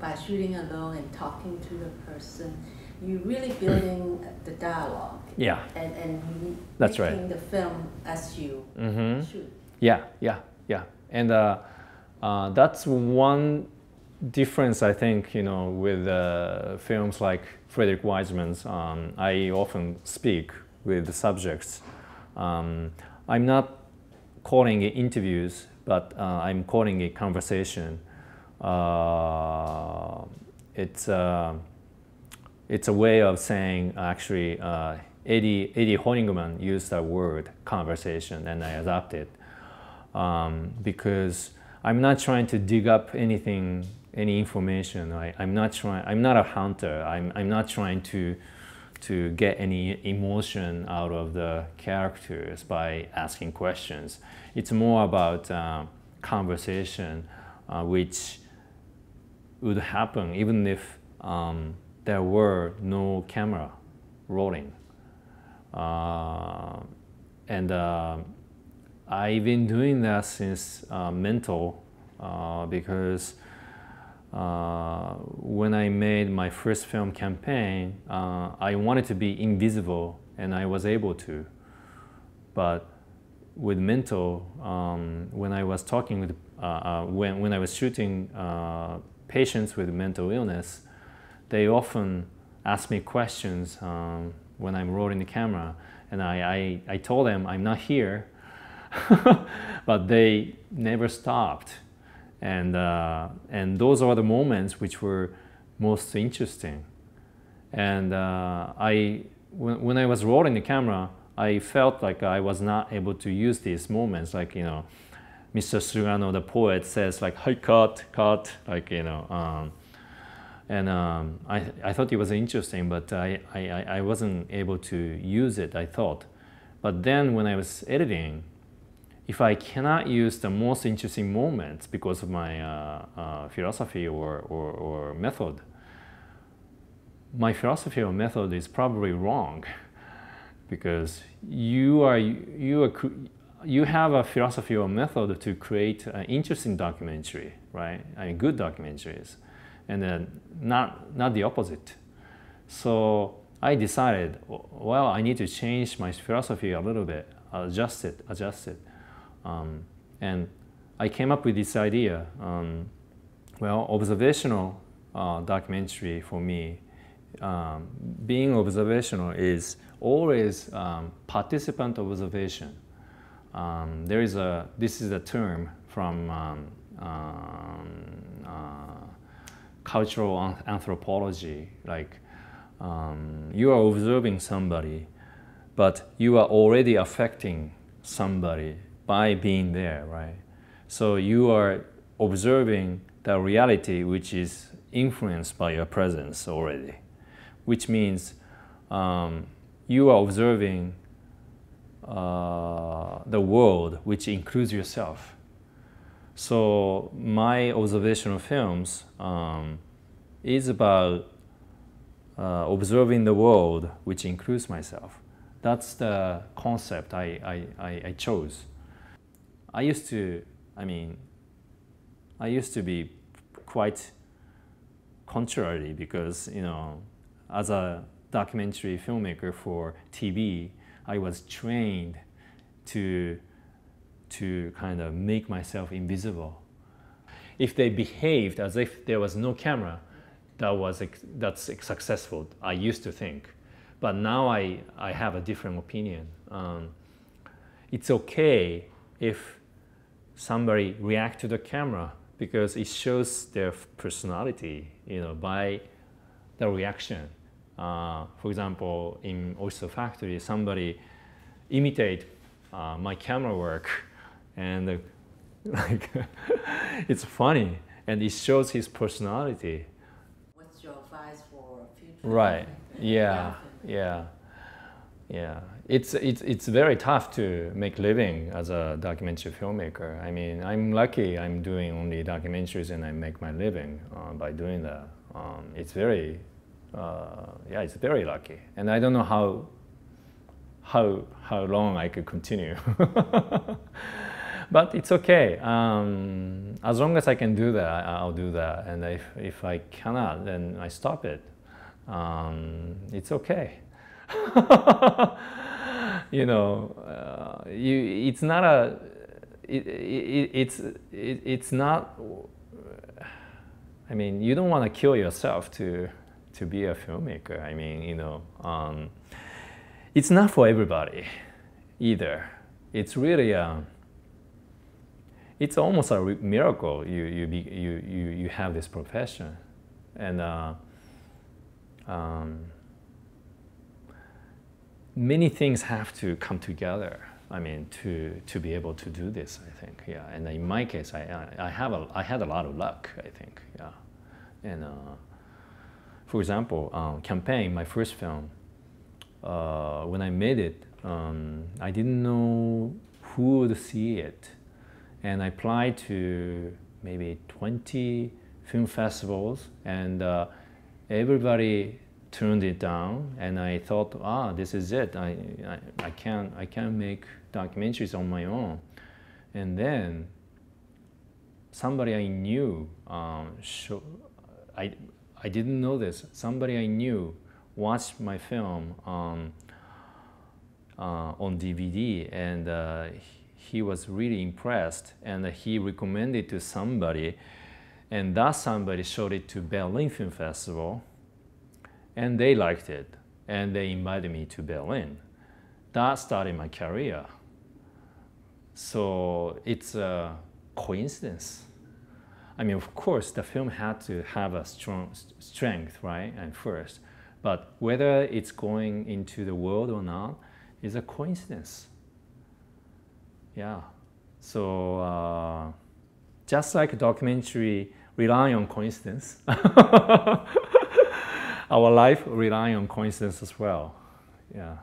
by shooting alone and talking to the person, you're really building the dialogue. Yeah. And and That's making right. the film as you Mhm. shoot. Yeah, yeah, yeah. And uh, uh, that's one difference, I think, you know, with uh, films like Frederick Wiseman's. Um, I often speak with the subjects. Um, I'm not calling it interviews, but uh, I'm calling it conversation. Uh, it's, uh, it's a way of saying, actually, uh, Heddy, Heddy Honigmann used that word, conversation, and I adopted um, because I'm not trying to dig up anything, any information. I, I'm not trying. I'm not a hunter. I'm, I'm not trying to to get any emotion out of the characters by asking questions. It's more about uh, conversation, uh, which would happen even if um, there were no camera rolling. Uh, and uh, I've been doing that since uh, mental uh, because uh, when I made my first film campaign, uh, I wanted to be invisible and I was able to. But with mental, um, when I was talking with, when, when I was shooting patients with mental illness, they often ask me questions um, when I'm rolling the camera. And I, I, I told them I'm not here, but they never stopped. And, uh, and those are the moments which were most interesting. And uh, I, when, when I was rolling the camera, I felt like I was not able to use these moments, like, you know, Mr. Sugano, the poet, says like, hey, cut, cut, like, you know. Um, and um, I, I thought it was interesting, but I, I, I wasn't able to use it, I thought. But then when I was editing, if I cannot use the most interesting moments because of my uh, uh, philosophy or, or, or method, my philosophy or method is probably wrong because you are you are you have a philosophy or method to create an interesting documentary, right? I mean, good documentaries, and then not not the opposite. So I decided, well, I need to change my philosophy a little bit, adjust it, adjust it, um, and I came up with this idea. Um, well, observational uh, documentary for me, um, being observational is always um, participant observation. Um, there is a, this is a term from um, um, uh, cultural anthropology, like um, you are observing somebody, but you are already affecting somebody by being there, right? So you are observing the reality which is influenced by your presence already, which means um, you are observing uh, the world which includes yourself. So my observational films um, is about uh, observing the world which includes myself. That's the concept I, I, I, I chose. I used to, I mean, I used to be quite contrary because, you know, as a documentary filmmaker for TV, I was trained to, to kind of make myself invisible. If they behaved as if there was no camera, that was that's successful. I used to think, but now I, I have a different opinion. Um, it's okay if somebody react to the camera because it shows their personality, you know, by the reaction. Uh, for example, in Oyster Factory, somebody imitate uh, my camera work, and uh, like it's funny, and it shows his personality. What's your advice for future? Right. Yeah. Yeah. Yeah. It's it's it's very tough to make living as a documentary filmmaker. I mean, I'm lucky. I'm doing only documentaries, and I make my living uh, by doing that. Um, it's very uh, yeah, it's very lucky. And I don't know how, how, how long I could continue. but it's okay. Um, as long as I can do that, I, will do that. And if, if I cannot, then I stop it. Um, it's okay. you know, uh, you, it's not a, it, it, it's, it, it's not, I mean, you don't want to kill yourself to, to be a filmmaker. I mean, you know, um, it's not for everybody either. It's really a, um, it's almost a miracle you, you, be, you, you, you have this profession. And uh, um, many things have to come together. I mean, to, to be able to do this, I think, yeah. And in my case, I, I, have a, I had a lot of luck, I think, yeah. And uh, for example, um, campaign, my first film, uh, when I made it, um, I didn't know who would see it. And I applied to maybe 20 film festivals and uh, everybody turned it down. And I thought ah this is it. I, I, I, can I can't make documentaries on my own. And then somebody I knew um, show, I, I didn't know this somebody I knew watched my film um, uh, on DVD and uh, he was really impressed and he recommended to somebody and that somebody showed it to Berlin Film Festival and they liked it and they invited me to Berlin. That started my career. So it's a coincidence. I mean, of course, the film had to have a strong strength, right, and first. But whether it's going into the world or not is a coincidence yeah. So uh, just like a documentary relying on coincidence, our life relying on coincidence as well. Yeah.